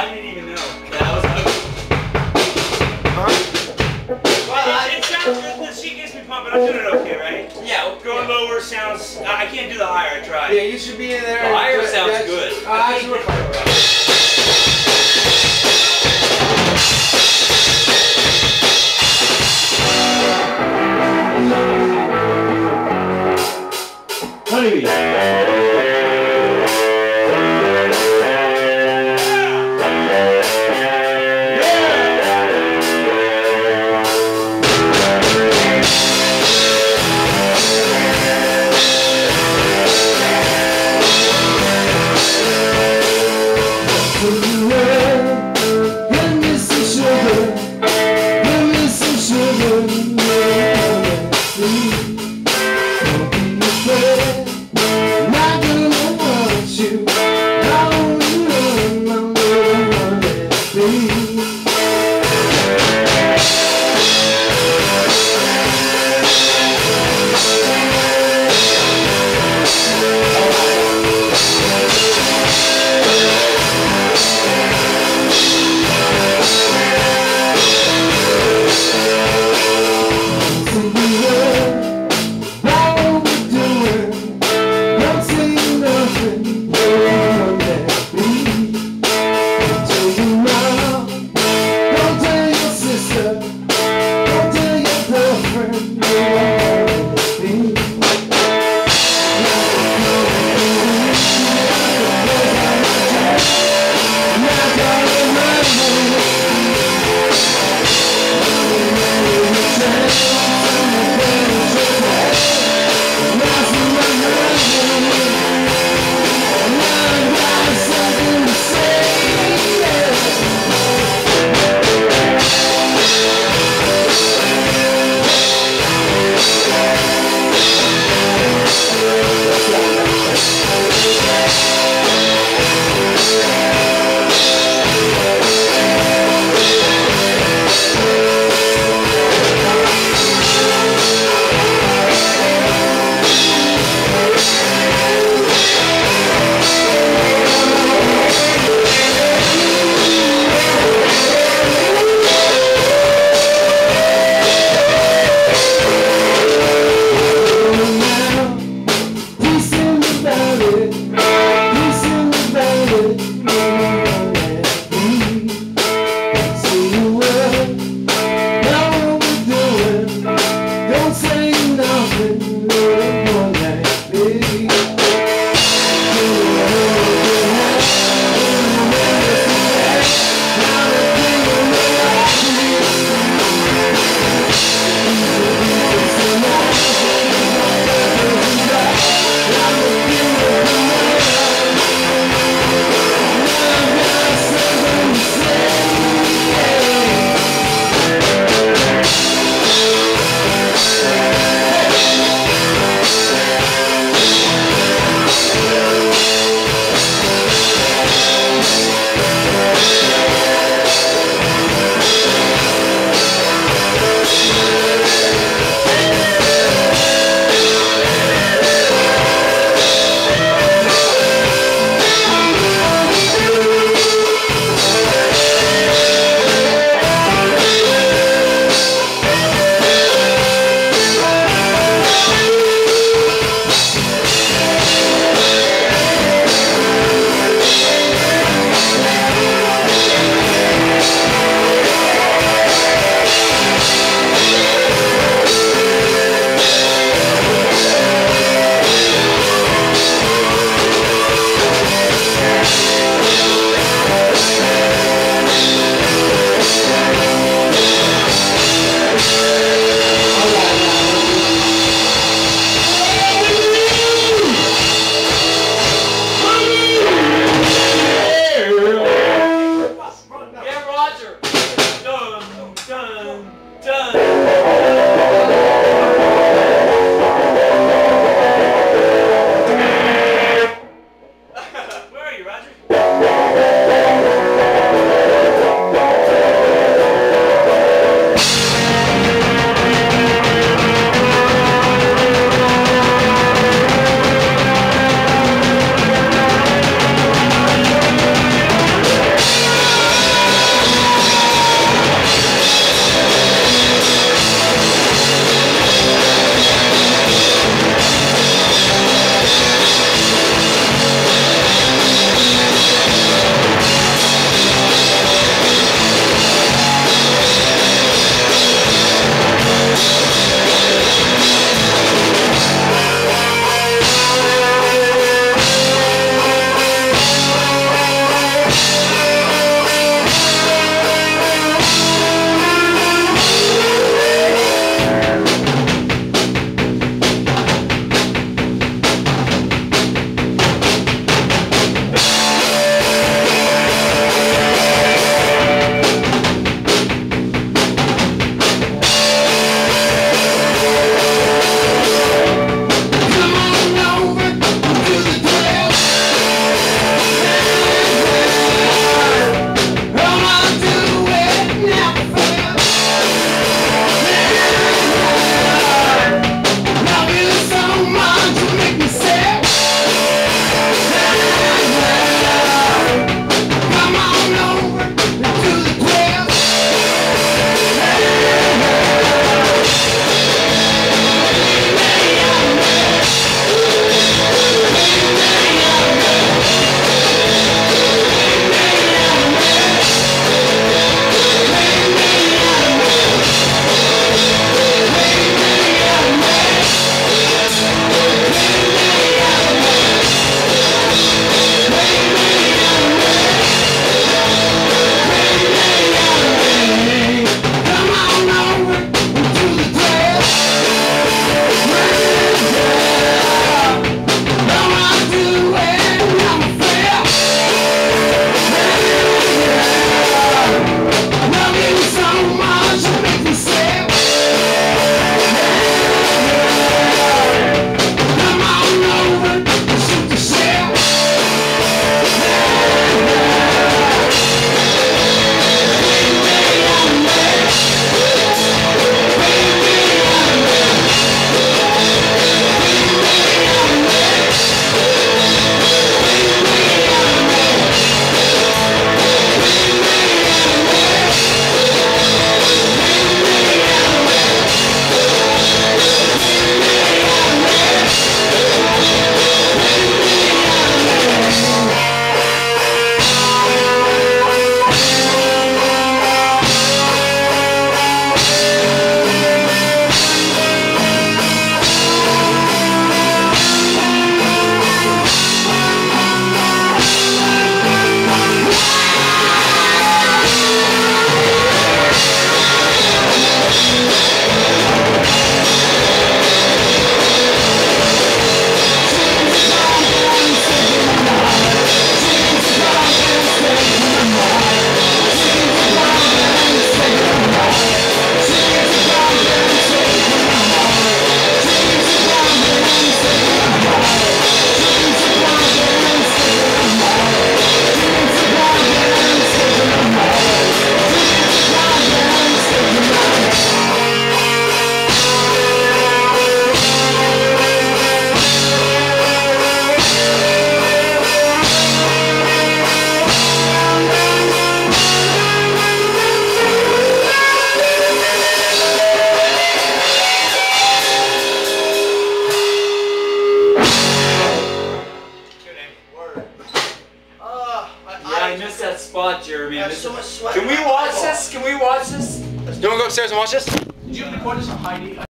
I didn't even know. That was ugly. Well, It, I, it sounds good. The sheet gets me pumping. I'm doing it okay, right? yeah, Going lower sounds. I I can't do the higher. I tried. Yeah, you should be in there. The higher sounds that's- good. Uh, actually, we're Thank you. Spot, Jeremy. I I have so much sweat. Can we watch this? Can we watch this? Do You wanna go upstairs and watch this? Did you record this on Heidi?